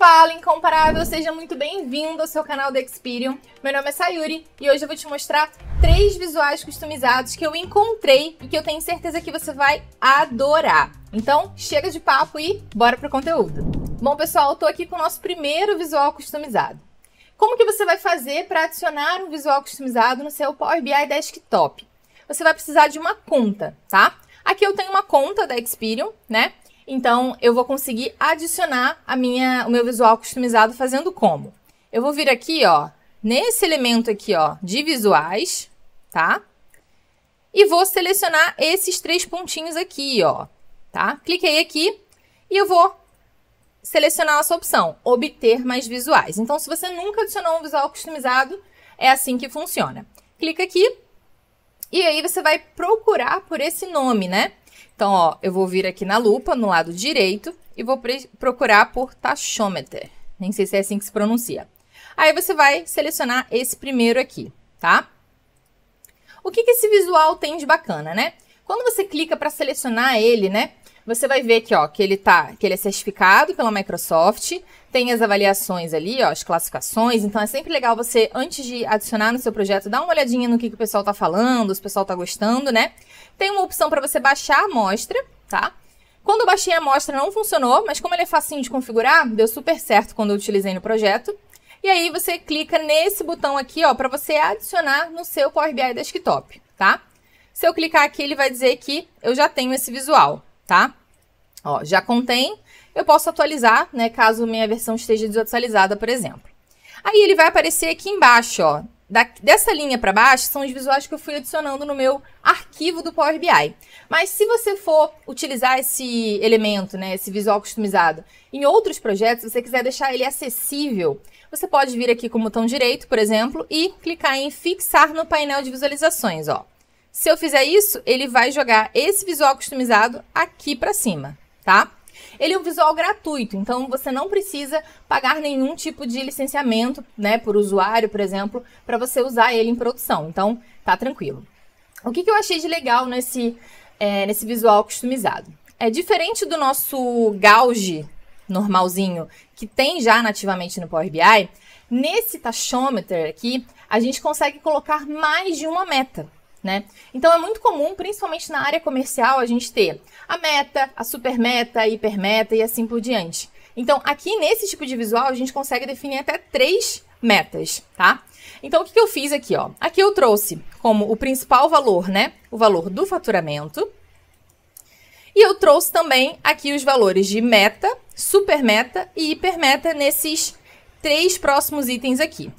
Fala Incomparável, seja muito bem-vindo ao seu canal da Experian. Meu nome é Sayuri e hoje eu vou te mostrar três visuais customizados que eu encontrei e que eu tenho certeza que você vai adorar. Então, chega de papo e bora pro conteúdo. Bom, pessoal, eu tô aqui com o nosso primeiro visual customizado. Como que você vai fazer para adicionar um visual customizado no seu Power BI Desktop? Você vai precisar de uma conta, tá? Aqui eu tenho uma conta da Experian, né? Então, eu vou conseguir adicionar a minha, o meu visual customizado fazendo como? Eu vou vir aqui, ó, nesse elemento aqui, ó, de visuais, tá? E vou selecionar esses três pontinhos aqui, ó, tá? Cliquei aqui e eu vou selecionar essa opção, obter mais visuais. Então, se você nunca adicionou um visual customizado, é assim que funciona. Clica aqui e aí você vai procurar por esse nome, né? Então, ó, eu vou vir aqui na lupa, no lado direito, e vou procurar por tachometer. Nem sei se é assim que se pronuncia. Aí você vai selecionar esse primeiro aqui, tá? O que, que esse visual tem de bacana, né? Quando você clica para selecionar ele, né? Você vai ver aqui, ó, que ele tá, que ele é certificado pela Microsoft, tem as avaliações ali, ó, as classificações. Então é sempre legal você, antes de adicionar no seu projeto, dar uma olhadinha no que, que o pessoal tá falando, se o pessoal tá gostando, né? Tem uma opção para você baixar a amostra, tá? Quando eu baixei a amostra não funcionou, mas como ele é facinho de configurar, deu super certo quando eu utilizei no projeto. E aí você clica nesse botão aqui, ó, para você adicionar no seu Power BI Desktop, tá? Se eu clicar aqui, ele vai dizer que eu já tenho esse visual, tá? Ó, já contém, eu posso atualizar, né, caso minha versão esteja desatualizada, por exemplo. Aí ele vai aparecer aqui embaixo, ó. Da, dessa linha para baixo são os visuais que eu fui adicionando no meu arquivo do Power BI. Mas se você for utilizar esse elemento, né, esse visual customizado, em outros projetos, se você quiser deixar ele acessível, você pode vir aqui com o botão direito, por exemplo, e clicar em fixar no painel de visualizações, ó. Se eu fizer isso, ele vai jogar esse visual customizado aqui para cima, tá? Ele é um visual gratuito, então você não precisa pagar nenhum tipo de licenciamento, né, por usuário, por exemplo, para você usar ele em produção. Então, tá tranquilo. O que, que eu achei de legal nesse, é, nesse visual customizado? É diferente do nosso gauge normalzinho, que tem já nativamente no Power BI, nesse tachometer aqui, a gente consegue colocar mais de uma meta né? Então é muito comum, principalmente na área comercial, a gente ter a meta, a super meta, a hiper meta e assim por diante. Então, aqui nesse tipo de visual, a gente consegue definir até três metas, tá? Então, o que, que eu fiz aqui, ó? Aqui eu trouxe como o principal valor, né? O valor do faturamento. E eu trouxe também aqui os valores de meta, super meta e hiper meta nesses três próximos itens aqui.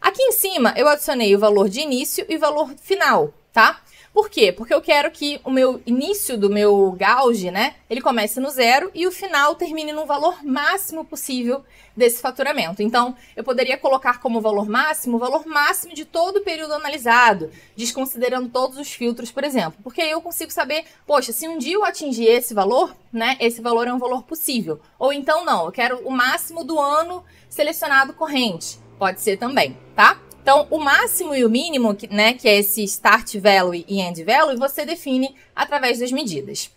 Aqui em cima, eu adicionei o valor de início e o valor final, tá? Por quê? Porque eu quero que o meu início do meu gauge, né, ele comece no zero e o final termine no valor máximo possível desse faturamento. Então, eu poderia colocar como valor máximo o valor máximo de todo o período analisado, desconsiderando todos os filtros, por exemplo. Porque aí eu consigo saber, poxa, se um dia eu atingir esse valor, né, esse valor é um valor possível. Ou então não, eu quero o máximo do ano selecionado corrente. Pode ser também, tá? Então, o máximo e o mínimo, né, que é esse start value e end value, você define através das medidas.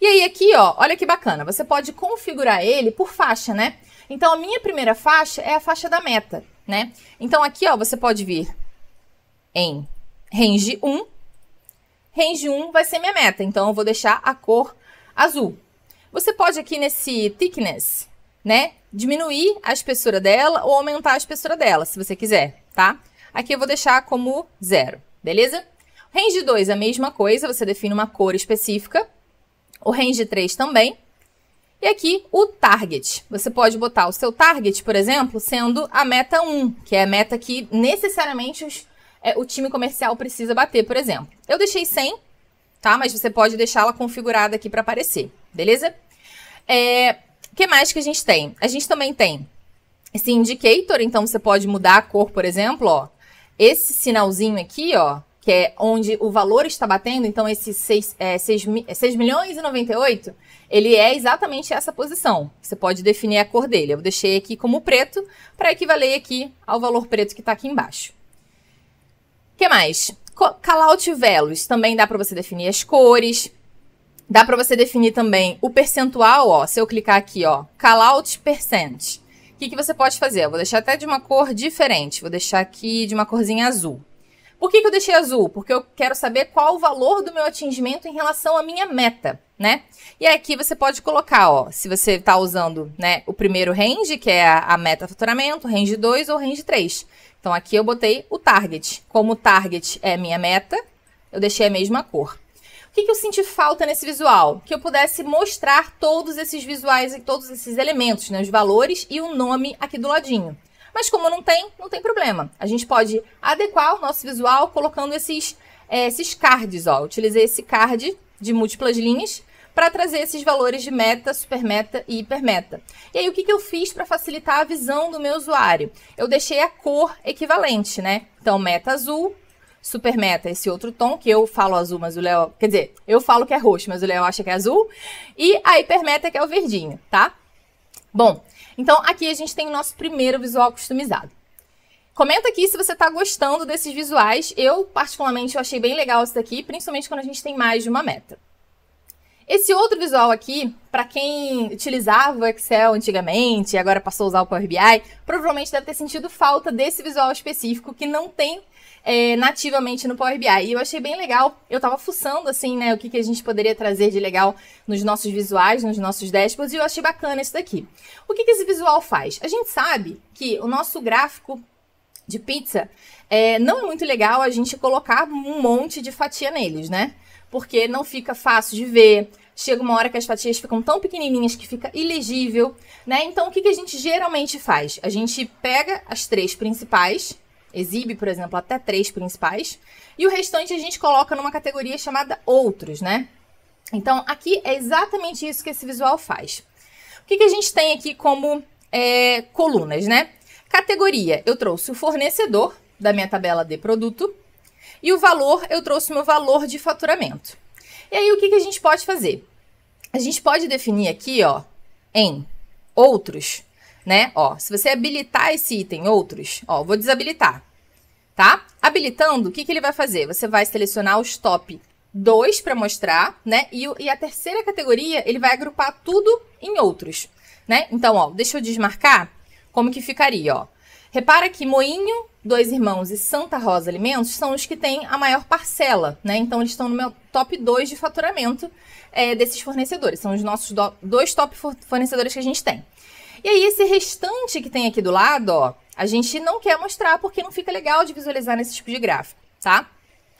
E aí aqui, ó, olha que bacana, você pode configurar ele por faixa, né? Então, a minha primeira faixa é a faixa da meta, né? Então, aqui, ó, você pode vir em range 1. Range 1 vai ser minha meta, então eu vou deixar a cor azul. Você pode aqui nesse thickness, né, diminuir a espessura dela ou aumentar a espessura dela, se você quiser, tá? Aqui eu vou deixar como zero, beleza? Range 2, a mesma coisa, você define uma cor específica. O range 3 também. E aqui o target. Você pode botar o seu target, por exemplo, sendo a meta 1, que é a meta que necessariamente os, é, o time comercial precisa bater, por exemplo. Eu deixei 100, tá? Mas você pode deixá-la configurada aqui para aparecer, beleza? É, que mais que a gente tem? A gente também tem esse indicator, então você pode mudar a cor, por exemplo, ó. Esse sinalzinho aqui, ó, que é onde o valor está batendo, então esse 6, é, 6, 6 milhões e 98, ele é exatamente essa posição. Você pode definir a cor dele. Eu deixei aqui como preto para equivaler aqui ao valor preto que está aqui embaixo. O que mais? Callout values. Também dá para você definir as cores. Dá para você definir também o percentual, ó. Se eu clicar aqui, ó, callout percent. O que, que você pode fazer? Eu vou deixar até de uma cor diferente. Vou deixar aqui de uma corzinha azul. Por que, que eu deixei azul? Porque eu quero saber qual o valor do meu atingimento em relação à minha meta, né? E aqui você pode colocar, ó, se você está usando, né, o primeiro range, que é a, a meta faturamento, range 2 ou range 3. Então aqui eu botei o target. Como o target é minha meta, eu deixei a mesma cor. Que, que eu senti falta nesse visual? Que eu pudesse mostrar todos esses visuais e todos esses elementos, né? Os valores e o nome aqui do ladinho. Mas como não tem, não tem problema. A gente pode adequar o nosso visual colocando esses, é, esses cards, ó. utilizei esse card de múltiplas linhas para trazer esses valores de meta, supermeta e hipermeta. E aí, o que, que eu fiz para facilitar a visão do meu usuário? Eu deixei a cor equivalente, né? Então, meta azul, super meta, esse outro tom, que eu falo azul, mas o Léo. Quer dizer, eu falo que é roxo, mas o Léo acha que é azul. E a hipermeta, que é o verdinho, tá? Bom, então aqui a gente tem o nosso primeiro visual customizado. Comenta aqui se você está gostando desses visuais. Eu, particularmente, eu achei bem legal esse daqui, principalmente quando a gente tem mais de uma meta. Esse outro visual aqui, para quem utilizava o Excel antigamente e agora passou a usar o Power BI, provavelmente deve ter sentido falta desse visual específico que não tem é, nativamente no Power BI. E eu achei bem legal. Eu tava fuçando, assim, né, o que, que a gente poderia trazer de legal nos nossos visuais, nos nossos dashboards, e eu achei bacana isso daqui. O que, que esse visual faz? A gente sabe que o nosso gráfico de pizza é, não é muito legal a gente colocar um monte de fatia neles, né? Porque não fica fácil de ver, chega uma hora que as fatias ficam tão pequenininhas que fica ilegível, né? Então, o que, que a gente geralmente faz? A gente pega as três principais, exibe, por exemplo, até três principais, e o restante a gente coloca numa categoria chamada outros, né? Então, aqui é exatamente isso que esse visual faz. O que, que a gente tem aqui como é, colunas, né? Categoria, eu trouxe o fornecedor da minha tabela de produto, e o valor, eu trouxe o meu valor de faturamento. E aí, o que, que a gente pode fazer? A gente pode definir aqui, ó, em outros, né? Ó, se você habilitar esse item outros, ó, vou desabilitar, tá? Habilitando, o que, que ele vai fazer? Você vai selecionar os top 2 para mostrar, né? E, e a terceira categoria, ele vai agrupar tudo em outros, né? Então, ó, deixa eu desmarcar como que ficaria, ó. Repara que Moinho, Dois Irmãos e Santa Rosa Alimentos são os que têm a maior parcela, né? Então, eles estão no meu top 2 de faturamento é, desses fornecedores. São os nossos do, dois top fornecedores que a gente tem. E aí, esse restante que tem aqui do lado, ó, a gente não quer mostrar porque não fica legal de visualizar nesse tipo de gráfico, tá?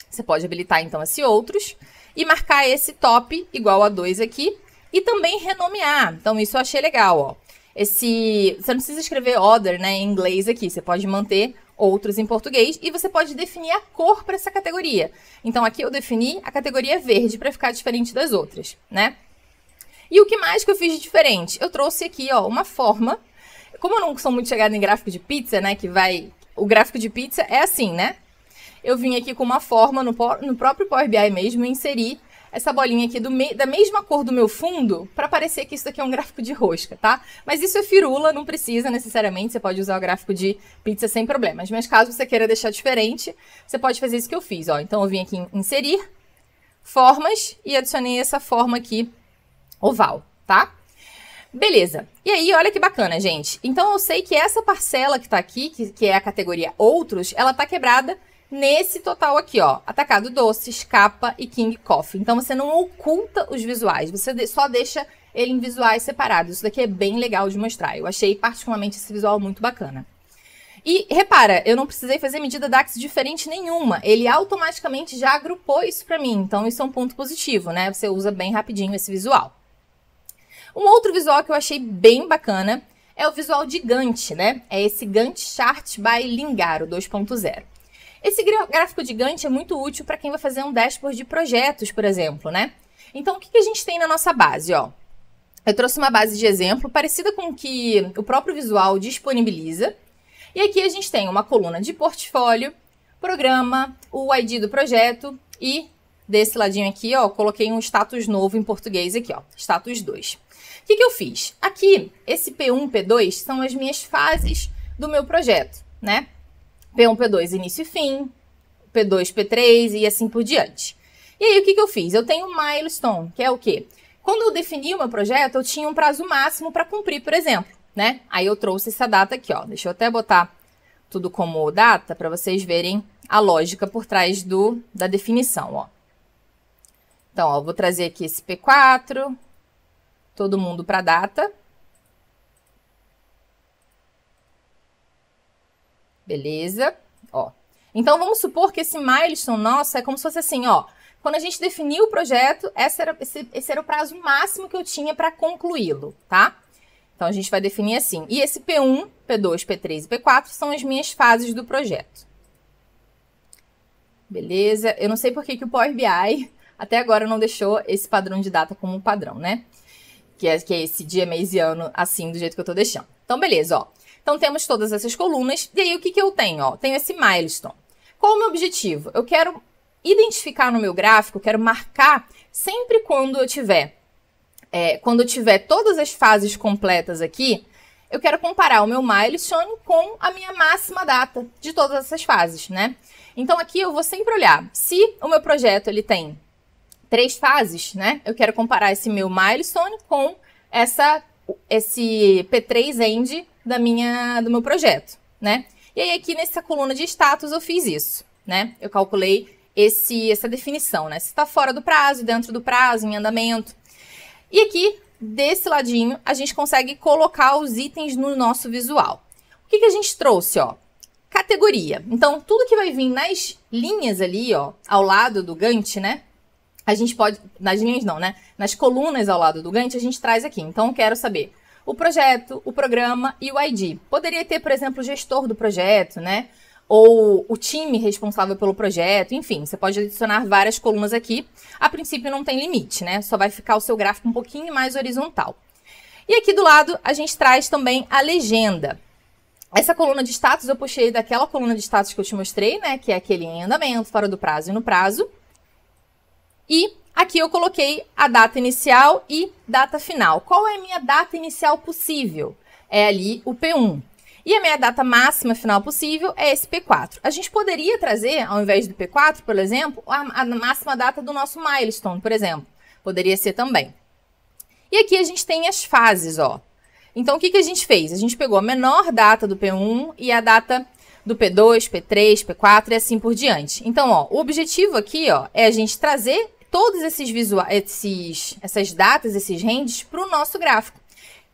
Você pode habilitar, então, esse outros e marcar esse top igual a 2 aqui e também renomear. Então, isso eu achei legal, ó. Esse, você não precisa escrever other, né, em inglês aqui, você pode manter outros em português e você pode definir a cor para essa categoria. Então, aqui eu defini a categoria verde para ficar diferente das outras, né? E o que mais que eu fiz de diferente? Eu trouxe aqui, ó, uma forma. Como eu não sou muito chegada em gráfico de pizza, né, que vai... O gráfico de pizza é assim, né? Eu vim aqui com uma forma no, no próprio Power BI mesmo e inseri essa bolinha aqui me, da mesma cor do meu fundo para parecer que isso aqui é um gráfico de rosca, tá? Mas isso é firula, não precisa necessariamente, você pode usar o gráfico de pizza sem problemas. Mas caso você queira deixar diferente, você pode fazer isso que eu fiz, ó. Então eu vim aqui em inserir, formas e adicionei essa forma aqui oval, tá? Beleza. E aí, olha que bacana, gente. Então, eu sei que essa parcela que tá aqui, que, que é a categoria outros, ela tá quebrada nesse total aqui, ó. Atacado Doces, Capa e King Coffee. Então, você não oculta os visuais, você só deixa ele em visuais separados. Isso daqui é bem legal de mostrar. Eu achei particularmente esse visual muito bacana. E repara, eu não precisei fazer medida DAX diferente nenhuma. Ele automaticamente já agrupou isso para mim. Então, isso é um ponto positivo, né? Você usa bem rapidinho esse visual. Um outro visual que eu achei bem bacana é o visual de Gantt, né? É esse Gantt Chart by Lingaro 2.0. Esse gráfico de Gantt é muito útil para quem vai fazer um dashboard de projetos, por exemplo, né? Então, o que, a gente tem na nossa base, ó? Eu trouxe uma base de exemplo parecida com o que o próprio visual disponibiliza. E aqui a gente tem uma coluna de portfólio, programa, o ID do projeto e desse ladinho aqui, ó, coloquei um status novo em português aqui, ó, status 2 que, que eu fiz? Aqui, esse P1, P2 são as minhas fases do meu projeto, né? P1, P2, início e fim, P2, P3 e assim por diante. E aí, o que, que eu fiz? Eu tenho um milestone, que é o quê? Quando eu defini o meu projeto, eu tinha um prazo máximo para cumprir, por exemplo, né? Aí eu trouxe essa data aqui, ó. Deixa eu até botar tudo como data para vocês verem a lógica por trás do, da definição, ó. Então, ó, vou trazer aqui esse P4, todo mundo para data. Beleza? Ó. Então, vamos supor que esse milestone nosso é como se fosse assim, ó. Quando a gente definiu o projeto, era, esse, esse era o prazo máximo que eu tinha para concluí-lo, tá? Então, a gente vai definir assim. E esse P1, P2, P3 e P4 são as minhas fases do projeto. Beleza? Eu não sei por que, que o Power BI até agora não deixou esse padrão de data como padrão, né? Que é, que é esse dia, mês e ano, assim, do jeito que eu tô deixando. Então, beleza, ó. Então, temos todas essas colunas. E aí, o que, que eu tenho? Ó? Tenho esse milestone. Qual o meu objetivo? Eu quero identificar no meu gráfico, quero marcar sempre quando eu tiver, é, quando eu tiver todas as fases completas aqui, eu quero comparar o meu milestone com a minha máxima data de todas essas fases, né? Então aqui eu vou sempre olhar se o meu projeto ele tem três fases, né? Eu quero comparar esse meu milestone com essa esse P3 end da minha do meu projeto, né? E aí aqui nessa coluna de status eu fiz isso, né? Eu calculei esse, essa definição, né? Se está fora do prazo, dentro do prazo, em andamento. E aqui, desse ladinho, a gente consegue colocar os itens no nosso visual. O que, que a gente trouxe, ó? Categoria. Então, tudo que vai vir nas linhas ali, ó, ao lado do Gantt, né? A gente pode, nas linhas não, né? Nas colunas ao lado do Gantt, a gente traz aqui. Então, quero saber o projeto, o programa e o ID. Poderia ter, por exemplo, o gestor do projeto, né? ou o time responsável pelo projeto, enfim, você pode adicionar várias colunas aqui. A princípio não tem limite, né? Só vai ficar o seu gráfico um pouquinho mais horizontal. E aqui do lado a gente traz também a legenda. Essa coluna de status eu puxei daquela coluna de status que eu te mostrei, né? Que é aquele em andamento, fora do prazo e no prazo. E aqui eu coloquei a data inicial e data final. Qual é a minha data inicial possível? É ali o P1. E a minha data máxima final possível é esse P4. A gente poderia trazer, ao invés do P4, por exemplo, a, a máxima data do nosso milestone, por exemplo. Poderia ser também. E aqui a gente tem as fases, ó. Então, o que, que a gente fez? A gente pegou a menor data do P1 e a data do P2, P3, P4 e assim por diante. Então, ó, o objetivo aqui, ó, é a gente trazer todos esses visuais, esses, essas datas, esses ranges para o nosso gráfico.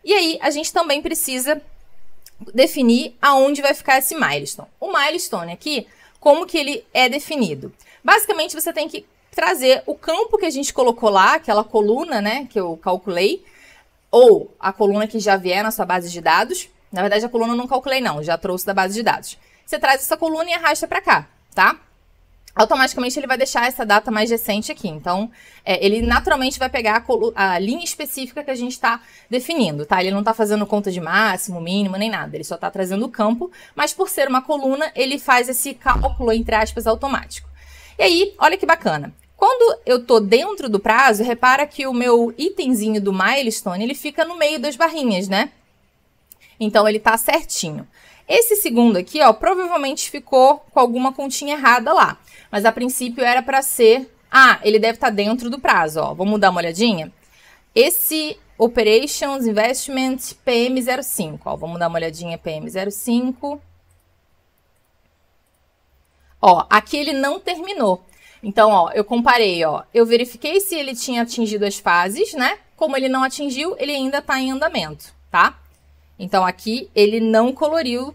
E aí, a gente também precisa definir aonde vai ficar esse milestone. O milestone aqui, como que ele é definido? Basicamente, você tem que trazer o campo que a gente colocou lá, aquela coluna, né, que eu calculei, ou a coluna que já vier na sua base de dados. Na verdade, a coluna eu não calculei não, já trouxe da base de dados. Você traz essa coluna e arrasta para cá, tá? Automaticamente ele vai deixar essa data mais recente aqui. Então, é, ele naturalmente vai pegar a, a, linha específica que a gente está definindo, tá? Ele não está fazendo conta de máximo, mínimo, nem nada. Ele só está trazendo o campo, mas por ser uma coluna, ele faz esse cálculo, entre aspas, automático. E aí, olha que bacana. Quando eu tô dentro do prazo, repara que o meu itemzinho do milestone, ele fica no meio das barrinhas, né? Então, ele tá certinho. Esse segundo aqui, ó, provavelmente ficou com alguma continha errada lá. Mas a princípio era para ser... Ah, ele deve estar tá dentro do prazo, ó. Vamos dar uma olhadinha? Esse Operations Investment PM05, ó. Vamos dar uma olhadinha PM05. Ó, aqui ele não terminou. Então, ó, eu comparei, ó. Eu verifiquei se ele tinha atingido as fases, né? Como ele não atingiu, ele ainda está em andamento, tá? Então, aqui ele não coloriu.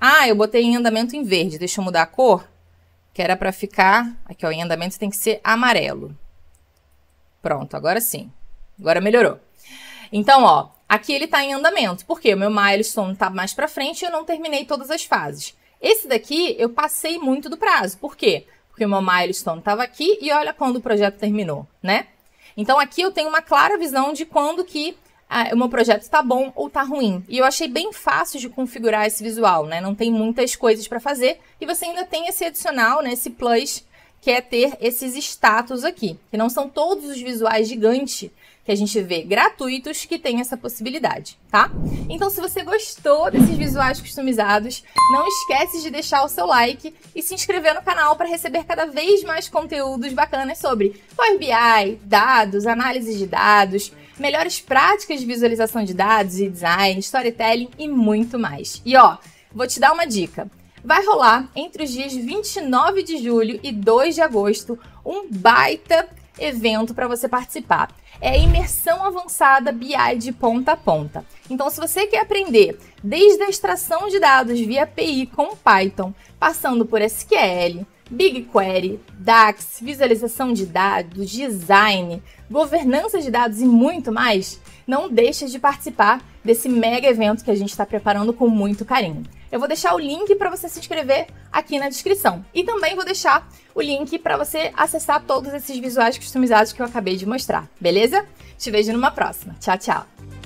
Ah, eu botei em andamento em verde. Deixa eu mudar a cor que era para ficar, aqui ó, em andamento tem que ser amarelo. Pronto, agora sim. Agora melhorou. Então, ó, aqui ele está em andamento, porque o meu milestone está mais para frente e eu não terminei todas as fases. Esse daqui eu passei muito do prazo. Por quê? Porque o meu milestone estava aqui e olha quando o projeto terminou, né? Então aqui eu tenho uma clara visão de quando que ah, o meu projeto está bom ou está ruim. E eu achei bem fácil de configurar esse visual, né? Não tem muitas coisas para fazer e você ainda tem esse adicional, né? Esse plus que é ter esses status aqui, que não são todos os visuais gigantes que que a gente vê gratuitos que tem essa possibilidade, tá? Então, se você gostou desses visuais customizados, não esquece de deixar o seu like e se inscrever no canal para receber cada vez mais conteúdos bacanas sobre Power BI, dados, análise de dados, melhores práticas de visualização de dados e design, storytelling e muito mais. E ó, vou te dar uma dica. Vai rolar entre os dias 29 de julho e 2 de agosto um baita evento para você participar. É a imersão avançada BI de ponta a ponta. Então, se você quer aprender desde a extração de dados via API com Python, passando por SQL, BigQuery, DAX, visualização de dados, design, governança de dados e muito mais, não deixe de participar desse mega evento que a gente está preparando com muito carinho. Eu vou deixar o link para você se inscrever aqui na descrição. E também vou deixar o link para você acessar todos esses visuais customizados que eu acabei de mostrar, beleza? Te vejo numa próxima. Tchau, tchau!